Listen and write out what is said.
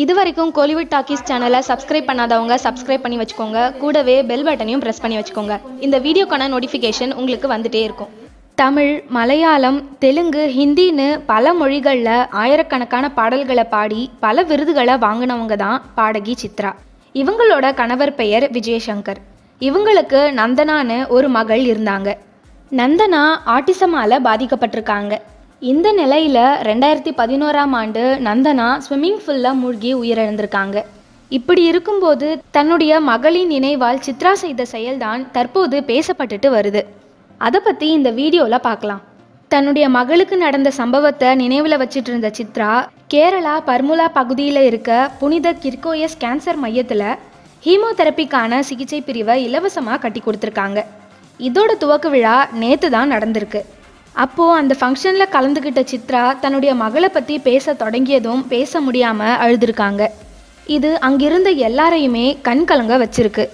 இது வரைக்கும் கோலிவுட் டாக்கீஸ் சேனலை சப்ஸ்கிரைப் பண்ணாதவங்க சப்ஸ்கிரைப் பண்ணி வச்சுக்கோங்க. கூடவே பெல் பட்டனையும் ப்ரெஸ் பண்ணி வச்சுக்கோங்க. இந்த வீடியோக்கான நோட்டிஃபிகேஷன் உங்களுக்கு வந்துட்டே இருக்கும். தமிழ் மலையாளம் தெலுங்கு ஹிந்தின்னு பல மொழிகளில் ஆயிரக்கணக்கான பாடல்களை பாடி பல விருதுகளை வாங்கினவங்க தான் பாடகி சித்ரா. இவங்களோட கணவர் பெயர் விஜயசங்கர். இவங்களுக்கு நந்தனான்னு ஒரு மகள் இருந்தாங்க. நந்தனா ஆட்டிசமால பாதிக்கப்பட்டிருக்காங்க. இந்த நிலையில் ரெண்டாயிரத்தி பதினோராம் ஆண்டு நந்தனா ஸ்விம்மிங் ஃபுல்ல மூழ்கி உயிரிழந்திருக்காங்க. இப்படி இருக்கும்போது தன்னுடைய மகளின் நினைவால் சித்ரா செய்த செயல்தான் தற்போது பேசப்பட்டுட்டு வருது. அதை பற்றி இந்த வீடியோவில் பார்க்கலாம் தன்னுடைய மகளுக்கு நடந்த சம்பவத்தை நினைவில் வச்சுட்டு இருந்த சித்ரா கேரளா பர்முலா பகுதியில் இருக்க புனித கிர்கோயஸ் கேன்சர் மையத்தில் ஹீமோதெரப்பிக்கான சிகிச்சை பிரிவை இலவசமாக கட்டி கொடுத்துருக்காங்க. இதோட துவக்க விழா நேற்று தான் நடந்திருக்கு. அப்போது அந்த ஃபங்க்ஷனில் கலந்துக்கிட்ட சித்ரா தன்னுடைய மகளை பற்றி பேச தொடங்கியதும் பேச முடியாமல் அழுதுருக்காங்க. இது அங்கிருந்த எல்லாரையுமே கண் கலங்க வச்சிருக்கு.